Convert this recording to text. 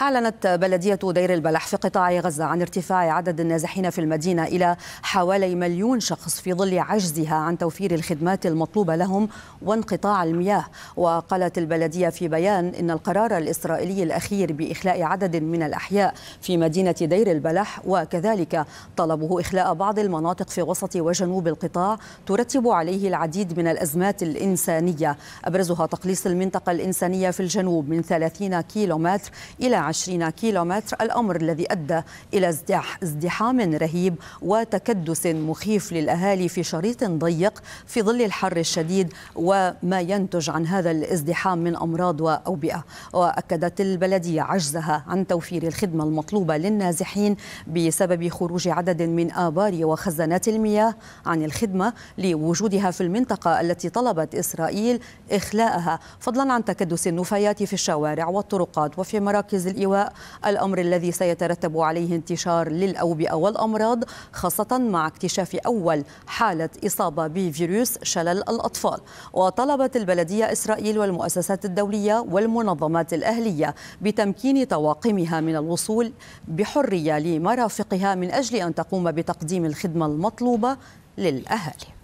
أعلنت بلدية دير البلح في قطاع غزة عن ارتفاع عدد النازحين في المدينة إلى حوالي مليون شخص في ظل عجزها عن توفير الخدمات المطلوبة لهم وانقطاع المياه. وقالت البلدية في بيان إن القرار الإسرائيلي الأخير بإخلاء عدد من الأحياء في مدينة دير البلح وكذلك طلبه إخلاء بعض المناطق في وسط وجنوب القطاع ترتب عليه العديد من الأزمات الإنسانية. أبرزها تقليص المنطقة الإنسانية في الجنوب من 30 كيلومتر إلى 20 كيلومتر الأمر الذي أدى إلى ازدحام رهيب وتكدس مخيف للأهالي في شريط ضيق في ظل الحر الشديد وما ينتج عن هذا الازدحام من أمراض وأوبئة. وأكدت البلدية عجزها عن توفير الخدمة المطلوبة للنازحين بسبب خروج عدد من آبار وخزانات المياه عن الخدمة لوجودها في المنطقة التي طلبت إسرائيل إخلاءها. فضلا عن تكدس النفايات في الشوارع والطرقات وفي مراكز الإيواء الأمر الذي سيترتب عليه انتشار للأوبئة والأمراض خاصة مع اكتشاف أول حالة إصابة بفيروس شلل الأطفال. وطلبت البلدية إسرائيل والمؤسسات الدولية والمنظمات الأهلية بتمكين طواقمها من الوصول بحرية لمرافقها من أجل أن تقوم بتقديم الخدمة المطلوبة للأهالي.